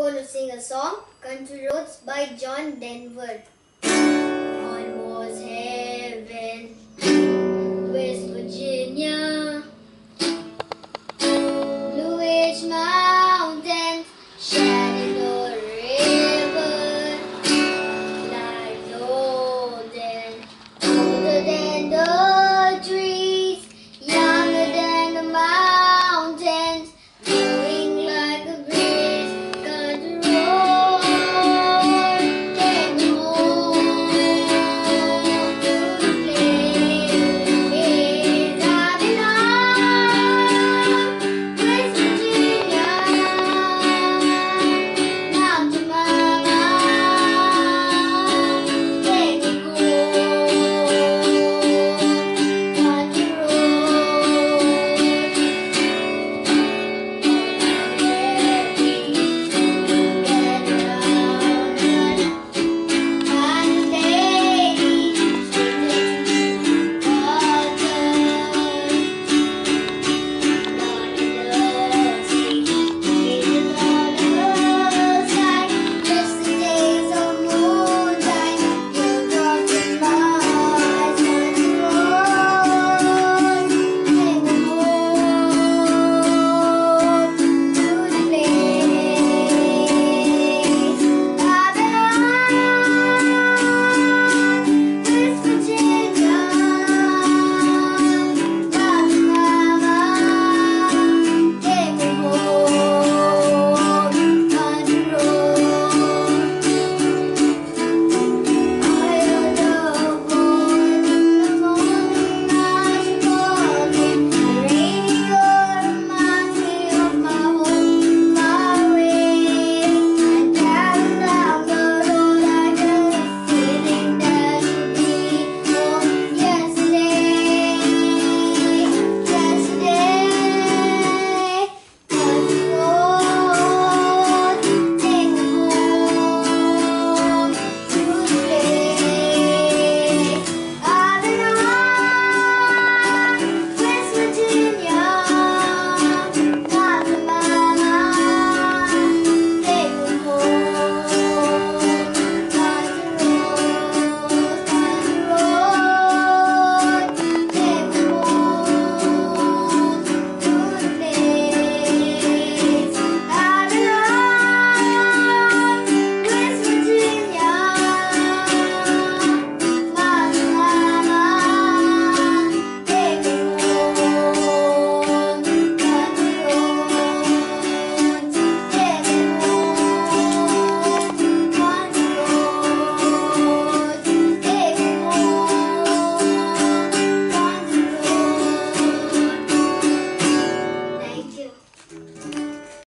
going to sing a song, Country Roads by John Denver. On was head.